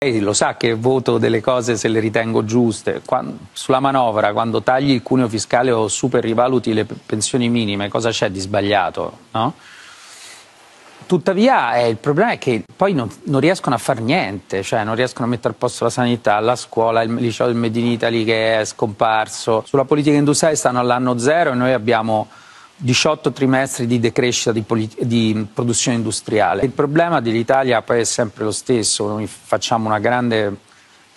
Lei lo sa che voto delle cose se le ritengo giuste. Quando, sulla manovra, quando tagli il cuneo fiscale o super rivaluti le pensioni minime, cosa c'è di sbagliato? No? Tuttavia eh, il problema è che poi non, non, riescono a fare niente, cioè non riescono a mettere a posto la sanità, la scuola, il liceo del Made in Italy che è scomparso. Sulla politica industriale stanno all'anno zero e noi abbiamo 18 trimestri di decrescita di, di, produzione industriale. Il problema dell'Italia poi è sempre lo stesso, noi facciamo una grande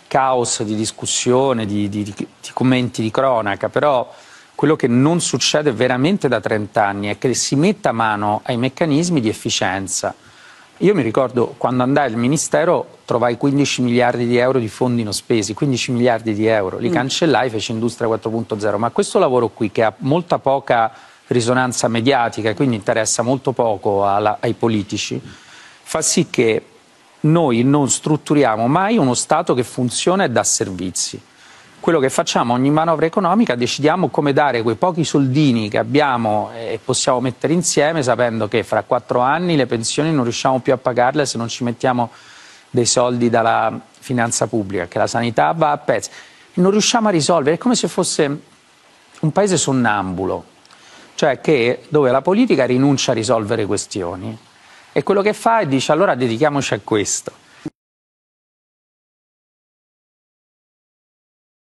caos di discussione, di, di, di commenti di cronaca, però quello che non succede veramente da 30 anni è che si metta mano ai meccanismi di efficienza. Io mi ricordo quando andai al Ministero trovai 15 miliardi di euro di fondi non spesi, 15 miliardi di euro, li mm. cancellai, feci Industria 4.0, ma questo lavoro qui che ha molta poca risonanza mediatica e quindi interessa molto poco alla, ai politici, fa sì che noi non strutturiamo mai uno Stato che funziona e dà servizi. Quello che facciamo ogni manovra economica decidiamo come dare quei pochi soldini che abbiamo e possiamo mettere insieme sapendo che fra quattro anni le pensioni non riusciamo più a pagarle se non ci mettiamo dei soldi dalla finanza pubblica, che la sanità va a pezzi. Non riusciamo a risolvere, è come se fosse un paese sonnambulo cioè che, dove la politica rinuncia a risolvere questioni e quello che fa è dice allora dedichiamoci a questo.